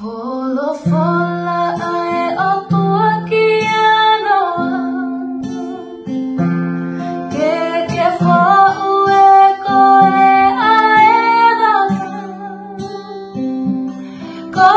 Polo fola a'e o tua ki anoa Ke ke whau e koe ai e rau Ko